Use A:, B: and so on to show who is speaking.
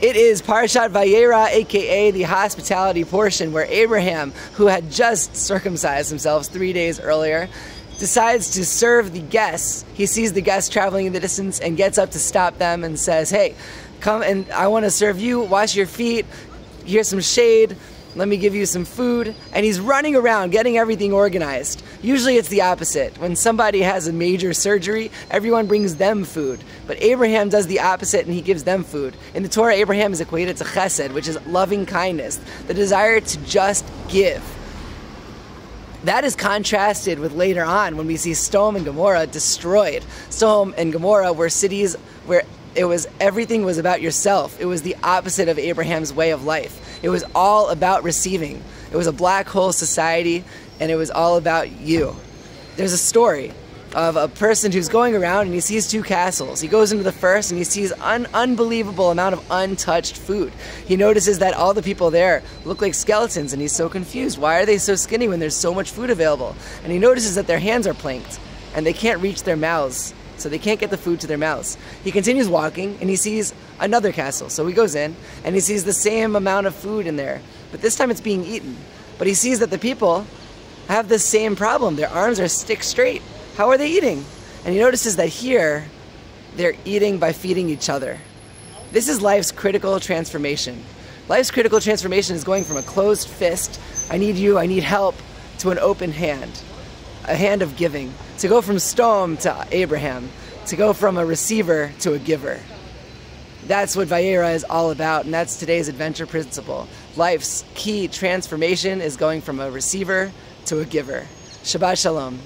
A: It is Parashat Vayeira, aka the hospitality portion, where Abraham, who had just circumcised himself three days earlier, decides to serve the guests. He sees the guests traveling in the distance and gets up to stop them and says, Hey, come and I want to serve you, wash your feet, here's some shade, let me give you some food. And he's running around getting everything organized. Usually it's the opposite. When somebody has a major surgery, everyone brings them food. But Abraham does the opposite and he gives them food. In the Torah, Abraham is equated to chesed, which is loving kindness, the desire to just give. That is contrasted with later on when we see Sodom and Gomorrah destroyed. Sodom and Gomorrah were cities where it was everything was about yourself. It was the opposite of Abraham's way of life. It was all about receiving. It was a black hole society and it was all about you. There's a story of a person who's going around and he sees two castles. He goes into the first and he sees an unbelievable amount of untouched food. He notices that all the people there look like skeletons and he's so confused. Why are they so skinny when there's so much food available? And he notices that their hands are planked and they can't reach their mouths so they can't get the food to their mouths. He continues walking and he sees another castle. So he goes in and he sees the same amount of food in there, but this time it's being eaten. But he sees that the people have the same problem. Their arms are stick straight. How are they eating? And he notices that here they're eating by feeding each other. This is life's critical transformation. Life's critical transformation is going from a closed fist, I need you, I need help, to an open hand a hand of giving, to go from Sodom to Abraham, to go from a receiver to a giver. That's what Vayeira is all about, and that's today's adventure principle. Life's key transformation is going from a receiver to a giver. Shabbat Shalom.